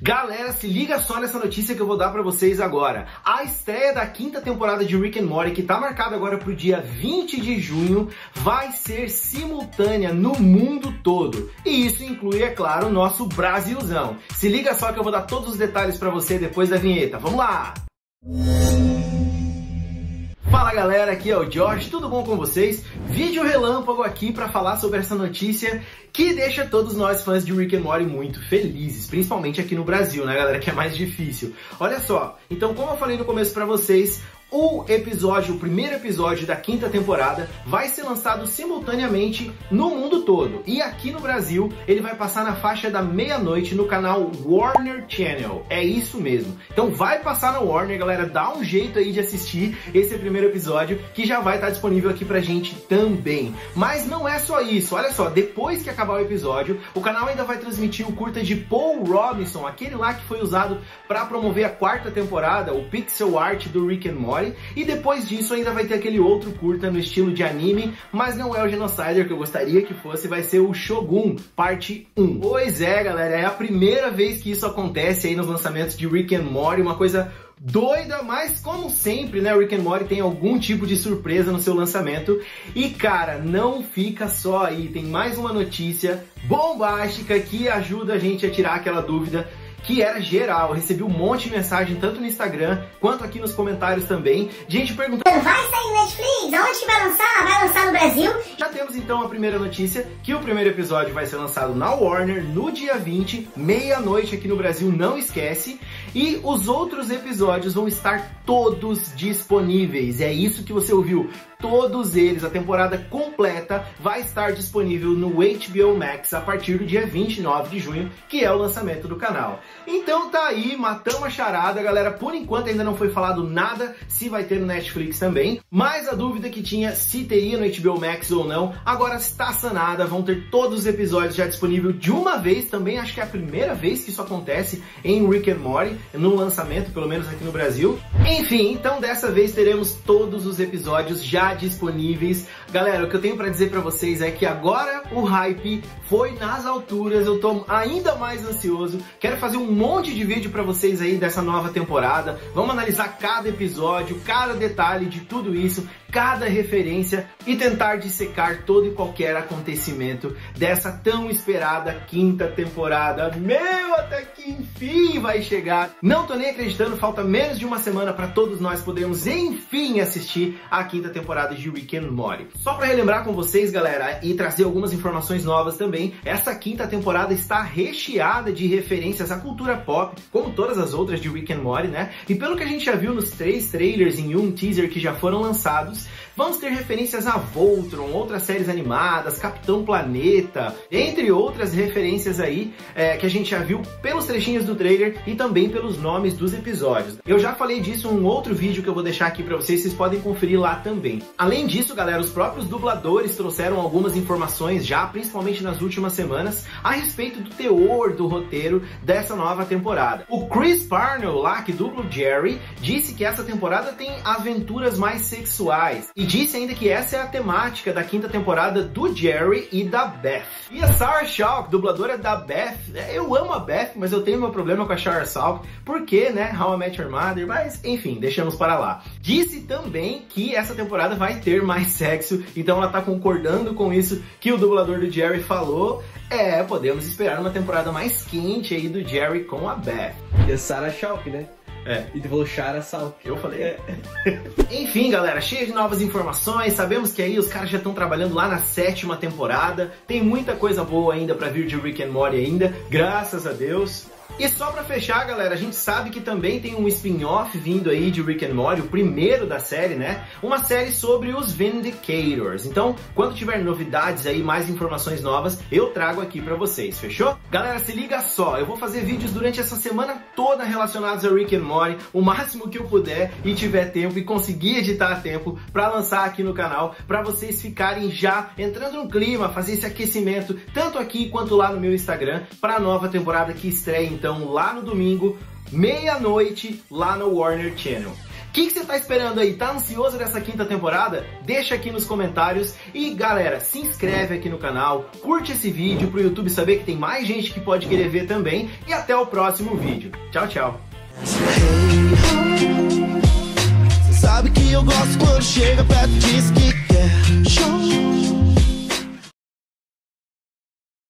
Galera, se liga só nessa notícia que eu vou dar para vocês agora. A estreia da quinta temporada de Rick and Morty, que tá marcada agora pro dia 20 de junho, vai ser simultânea no mundo todo. E isso inclui, é claro, o nosso Brasilzão. Se liga só que eu vou dar todos os detalhes para você depois da vinheta. Vamos lá! Fala galera, aqui é o Josh, tudo bom com vocês? Vídeo relâmpago aqui para falar sobre essa notícia que deixa todos nós fãs de Rick and Morty muito felizes, principalmente aqui no Brasil, né galera, que é mais difícil. Olha só, então como eu falei no começo para vocês, o episódio, o primeiro episódio da quinta temporada, vai ser lançado simultaneamente no mundo todo. E aqui no Brasil, ele vai passar na faixa da meia-noite no canal Warner Channel. É isso mesmo. Então vai passar na Warner, galera, dá um jeito aí de assistir esse primeiro episódio, que já vai estar disponível aqui pra gente também. Mas não é só isso, olha só, depois que acabar o episódio, o canal ainda vai transmitir o curta de Paul Robinson, aquele lá que foi usado para promover a quarta temporada, o pixel art do Rick and Morty e depois disso ainda vai ter aquele outro curta no estilo de anime, mas não é o Genocider que eu gostaria que fosse, vai ser o Shogun, parte 1. Pois é, galera, é a primeira vez que isso acontece aí nos lançamentos de Rick and Morty, uma coisa doida, mas como sempre, né, Rick and Morty tem algum tipo de surpresa no seu lançamento. E cara, não fica só aí, tem mais uma notícia bombástica que ajuda a gente a tirar aquela dúvida que era geral. Eu recebi um monte de mensagem, tanto no Instagram quanto aqui nos comentários também, gente perguntando: vai sair Netflix? Onde que vai lançar? Vai lançar no Brasil? Já temos então a primeira notícia: que o primeiro episódio vai ser lançado na Warner no dia 20, meia-noite aqui no Brasil, não esquece. E os outros episódios vão estar todos disponíveis. É isso que você ouviu todos eles, a temporada completa, vai estar disponível no HBO Max a partir do dia 29 de junho, que é o lançamento do canal. Então tá aí, matamos a charada, galera. Por enquanto ainda não foi falado nada se vai ter no Netflix também, mas a dúvida que tinha se teria no HBO Max ou não, agora está sanada, vão ter todos os episódios já disponíveis de uma vez, também acho que é a primeira vez que isso acontece em Rick and Morty, no lançamento, pelo menos aqui no Brasil. Enfim, então dessa vez teremos todos os episódios já disponíveis. Galera, o que eu tenho para dizer para vocês é que agora o hype foi nas alturas, eu tô ainda mais ansioso. Quero fazer um monte de vídeo para vocês aí dessa nova temporada. Vamos analisar cada episódio, cada detalhe de tudo isso cada referência e tentar dissecar todo e qualquer acontecimento dessa tão esperada quinta temporada. Meu, até que enfim vai chegar. Não tô nem acreditando, falta menos de uma semana para todos nós podermos enfim assistir a quinta temporada de Rick and Morty. Só para relembrar com vocês, galera, e trazer algumas informações novas também, essa quinta temporada está recheada de referências à cultura pop, como todas as outras de Rick and Morty, né? E pelo que a gente já viu nos três trailers e um teaser que já foram lançados, Vamos ter referências a Voltron, outras séries animadas, Capitão Planeta, entre outras referências aí é, que a gente já viu pelos trechinhos do trailer e também pelos nomes dos episódios. Eu já falei disso em um outro vídeo que eu vou deixar aqui para vocês, vocês podem conferir lá também. Além disso, galera, os próprios dubladores trouxeram algumas informações já, principalmente nas últimas semanas, a respeito do teor do roteiro dessa nova temporada. O Chris Parnell, lá que dubla o Jerry, disse que essa temporada tem aventuras mais sexuais e disse ainda que essa é a temática da quinta temporada do Jerry e da Beth. E a Sarah Shaw, dubladora da Beth, é, eu amo a Beth, mas eu tenho meu problema com a Sarah Shaw, porque, né, How I Met Your Mother, mas enfim, deixamos para lá. Disse também que essa temporada vai ter mais sexo, então ela tá concordando com isso que o dublador do Jerry falou. É, podemos esperar uma temporada mais quente aí do Jerry com a Beth. E a Sarah Shaw, né? É. E tu falou Chara Sal. Eu falei. É. Enfim, galera, cheio de novas informações. Sabemos que aí os caras já estão trabalhando lá na sétima temporada. Tem muita coisa boa ainda para vir de Rick and Morty ainda, graças a Deus. E só para fechar, galera, a gente sabe que também tem um spin-off vindo aí de Rick and Morty, o primeiro da série, né? Uma série sobre os Vindicators. Então, quando tiver novidades aí, mais informações novas, eu trago aqui para vocês, fechou? Galera, se liga só, eu vou fazer vídeos durante essa semana toda relacionados a Rick and Morty, o máximo que eu puder e tiver tempo e conseguir editar a tempo para lançar aqui no canal, para vocês ficarem já entrando no clima, fazer esse aquecimento, tanto aqui quanto lá no meu Instagram, para a nova temporada que estreia então lá no domingo, meia-noite, lá no Warner Channel. O que, que você tá esperando aí? Tá ansioso dessa quinta temporada? Deixa aqui nos comentários e galera, se inscreve aqui no canal, curte esse vídeo pro YouTube saber que tem mais gente que pode querer ver também e até o próximo vídeo. Tchau, tchau.